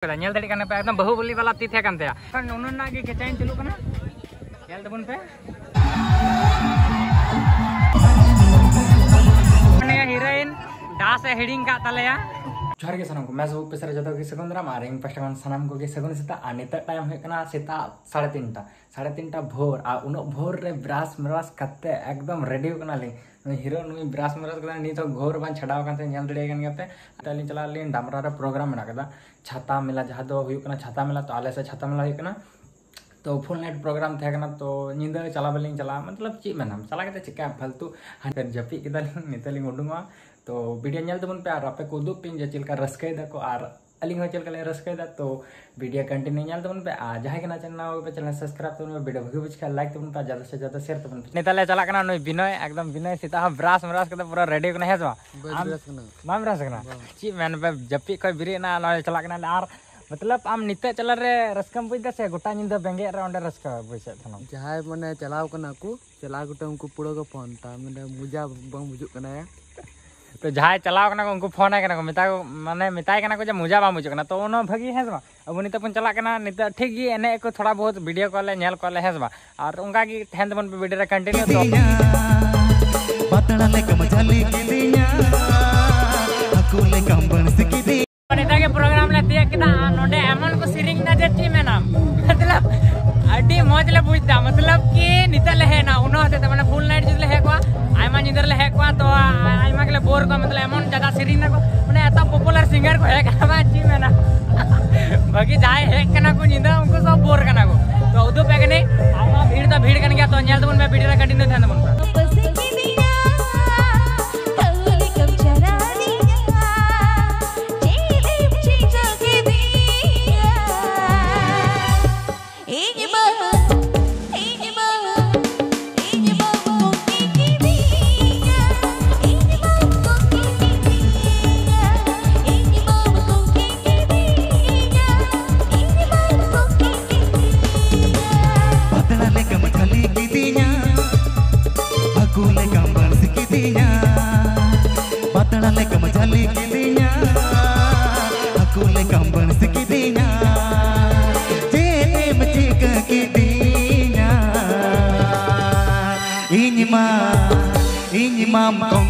ᱧᱮᱞ ᱫᱟᱲᱮᱭᱟᱜ ᱠᱟᱱᱟ ᱯᱮ ᱮᱠᱫᱚᱢ ᱵᱟᱹᱦᱩᱵᱚᱞᱤ ᱵᱟᱞᱟ ᱛᱤ ᱛᱟᱦᱮᱸ ᱠᱟᱱ ᱛᱟᱭᱟ ᱠᱷᱟᱱ ᱱᱩᱱᱟᱹᱜ ᱜᱮ ᱠᱷᱮᱪᱟᱭᱤᱧ ᱪᱟᱹᱞᱩᱜ ᱠᱟᱱᱟ ᱧᱮᱞ ᱛᱟᱵᱚᱱ ᱯᱮ ᱢᱟᱱᱮ ᱦᱤᱨᱳᱭᱤᱱ ᱰᱟᱥ ᱮ ᱦᱤᱲᱤᱧ ᱠᱟᱜ ᱛᱟᱞᱮᱭᱟ जोहर के सामान को मैं सबको पेसर जो सेकुंदरा मारे पास सामान को सेकुन सेता टाइम होना सेता साढ़े तीनटा साढ़े तीनटा भोर आ उन भोर रे ब्रास मेरास कत्ते एकदम रेडी होना हिरो नुई ब्रास मेरास नीत घोर बन छड़ावते दिन चला डामरा प्रोग्राम मेरा छाता मेला जहाँ तो छाता मेला तो आलेसा छाता मेला होना तो फुल नाइट प्रोग्राम थे तो निंद चला चला मतलब चीज़ मेना चला चिका फालतू हाँ जपिदा नीतली उडुमा तो वीडियो पे और आपे पिन जे चिलका रस्कई दा को और अलिंग चिलका ले रस्कई दा तो वीडियो कंटिन्यू नेल तबन पे आ जहाँ के ना चैनल पे चैनल सब्सक्राइब तबन पे वीडियो भगी बुझ लाइक तबन पे ज़्यादा से ज़्यादा शेयर तबन पे नितले चला कना नय विनय एकदम विनय सीता ब्रास ब्रास के पूरा रेडी माम ब्रास कना ची मैन पे जपी कोई बिरी ना चला कना और मतलब आम नित चला रे रस्कम बुझदा से गोटा निंदा बेंगे रे ओंडे रस्का बुझे थनो जहाय माने चलाव कना को चला गोटे उनको पुरो को फ़ोन ता माने मुजा कना है तो जहाँ चलाव को उनको फ़ोन है को मिता माने मिताय को जे मुजा बा बुजुक कना तो उनो भगी है बा अब नित पन चला नित ठीक एने को थोड़ा बहुत वीडियो कॉल नेल कॉल है और उनका की ठेन तबन पे वीडियो रे कंटिन्यू तो बन निता के प्रोग्राम ले तिया किदा नोडे एमन को सिरिंग ना जे ची में नाम मतलब मौज ले बुझदा मतलब कि निता ले है ना उनो हते माने फुल नाइट ज़िले है को आयमा निदर ले है को तो आयमा के बोर मतलब एमन ज़्यादा सिरिंग ना को माने एता पॉपुलर सिंगर को है का ची में ना बाकी जाए है कना को निंदा उनको सब बोर कना को तो उदो पे कने आयमा भीड़ ता भीड़ कन गया तो नेल तो मैं वीडियो कंटिन्यू थे बन imam mom.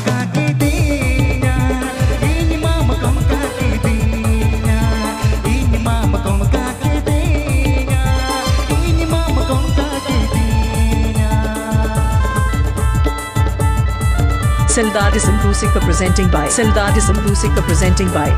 Sildar is Music presenting by presenting by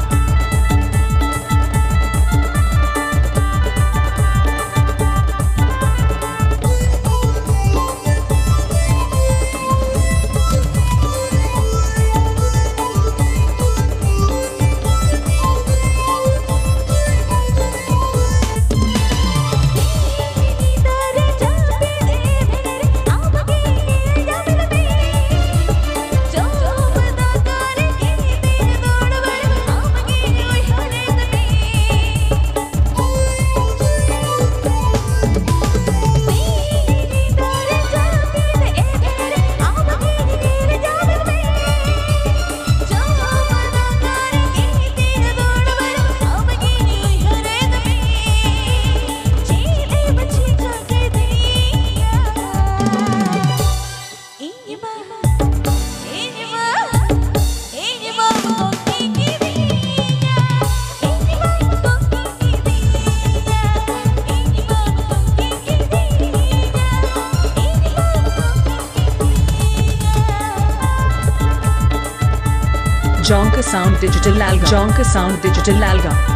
Jonka Sound Digital Alga. Jonka Sound Digital Alga.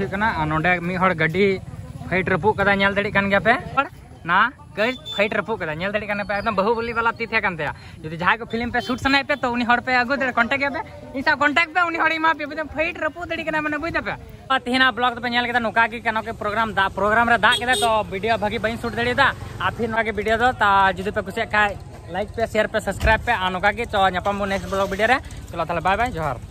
ᱦᱩᱭᱩᱜ ᱠᱟᱱᱟ फाइट रपू का नल ᱜᱟᱹᱰᱤ ना कई फाइट रपू का नल दाड़ी पे एकदम बहुबली वाला तीत है जो जहाँ को फ़िल्म पे शूट सना पे तो उन्हीं पे अगु दे कॉन्टैक्ट पे इन सब कन्टेक्ट पे उन्हीं पे एकदम फाइट रपू दाड़ी मैंने बुझ पे तीन ब्लॉग तो पेल ना नुका प्रोग्राम दा प्रोग्राम रे तो वीडियो भागी बी शूट दिता दा फिर ना के वीडियो दो जुदी पे कुछ लाइक पे शेयर पे सब्सक्राइब पे और नुका के तो नेक्स्ट ब्लॉग वीडियो चलो तेल बाय बाय जोहार